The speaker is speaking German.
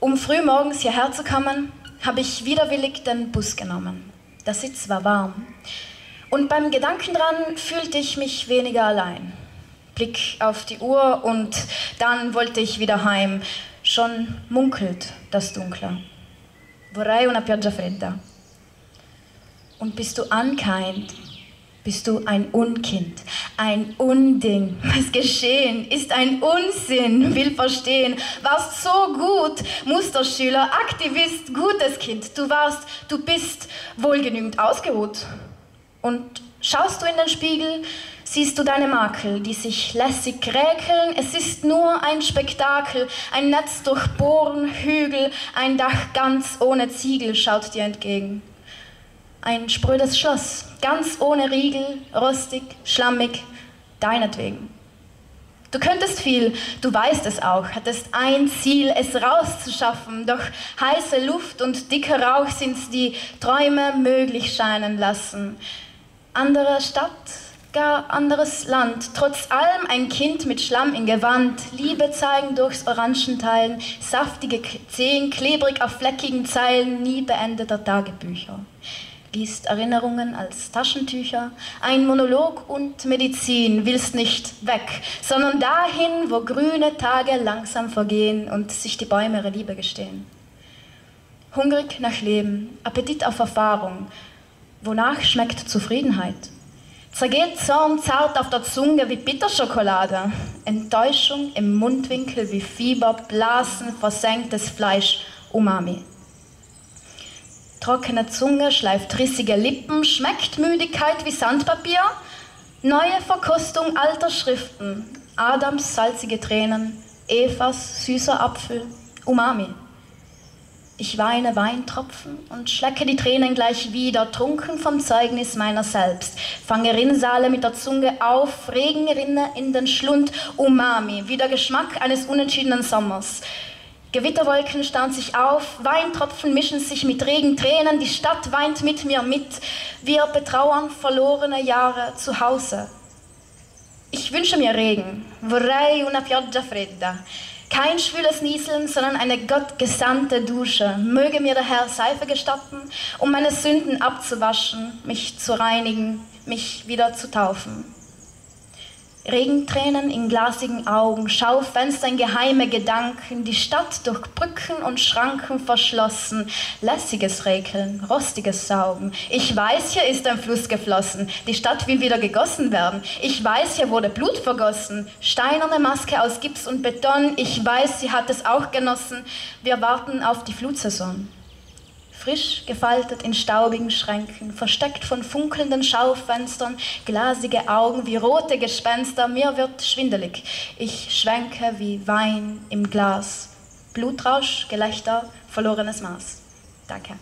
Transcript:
Um früh morgens hierher zu kommen, habe ich widerwillig den Bus genommen. Der Sitz war warm. Und beim Gedanken dran fühlte ich mich weniger allein. Blick auf die Uhr und dann wollte ich wieder heim. Schon munkelt das Dunkle. Vorrei una pioggia fredda. Und bist du unkind, bist du ein Unkind, ein Unding. Was geschehen ist ein Unsinn, will verstehen. Warst so gut, Musterschüler, Aktivist, gutes Kind. Du warst, du bist wohlgenügend ausgeruht. Und schaust du in den Spiegel, siehst du deine Makel, die sich lässig räkeln. Es ist nur ein Spektakel, ein Netz durchbohren, Hügel, ein Dach ganz ohne Ziegel schaut dir entgegen. Ein sprödes Schloss, ganz ohne Riegel, rostig, schlammig, deinetwegen. Du könntest viel, du weißt es auch, hattest ein Ziel, es rauszuschaffen, doch heiße Luft und dicker Rauch sind's, die Träume möglich scheinen lassen. Andere Stadt, gar anderes Land, trotz allem ein Kind mit Schlamm in Gewand, Liebe zeigen durchs Orangenteilen, saftige Zehen, klebrig auf fleckigen Zeilen, nie beendeter Tagebücher liest Erinnerungen als Taschentücher, ein Monolog und Medizin, willst nicht weg, sondern dahin, wo grüne Tage langsam vergehen und sich die Bäume ihre Liebe gestehen. Hungrig nach Leben, Appetit auf Erfahrung, wonach schmeckt Zufriedenheit? Zergeht Zorn zart auf der Zunge wie Bitterschokolade, Enttäuschung im Mundwinkel wie Fieber, Blasen, versenktes Fleisch, Umami. Trockene Zunge schleift rissige Lippen, schmeckt Müdigkeit wie Sandpapier. Neue Verkostung alter Schriften, Adams salzige Tränen, Evas süßer Apfel, Umami. Ich weine Weintropfen und schlecke die Tränen gleich wieder, trunken vom Zeugnis meiner selbst. Fange Rinnsale mit der Zunge auf, Regenrinne in den Schlund, Umami, wie der Geschmack eines unentschiedenen Sommers. Gewitterwolken stauen sich auf, Weintropfen mischen sich mit Regentränen, die Stadt weint mit mir mit. Wir betrauern verlorene Jahre zu Hause. Ich wünsche mir Regen, vorrei una pioggia fredda. Kein schwüles Nieseln, sondern eine gottgesandte Dusche. Möge mir der Herr Seife gestatten, um meine Sünden abzuwaschen, mich zu reinigen, mich wieder zu taufen. Regentränen in glasigen Augen, Schaufenster in geheime Gedanken, die Stadt durch Brücken und Schranken verschlossen, lässiges Räkeln, rostiges Saugen. Ich weiß, hier ist ein Fluss geflossen, die Stadt will wieder gegossen werden. Ich weiß, hier wurde Blut vergossen, steinerne Maske aus Gips und Beton. Ich weiß, sie hat es auch genossen. Wir warten auf die Flutsaison frisch gefaltet in staubigen Schränken, versteckt von funkelnden Schaufenstern, glasige Augen wie rote Gespenster, mir wird schwindelig. Ich schwenke wie Wein im Glas. Blutrausch, Gelächter, verlorenes Maß. Danke.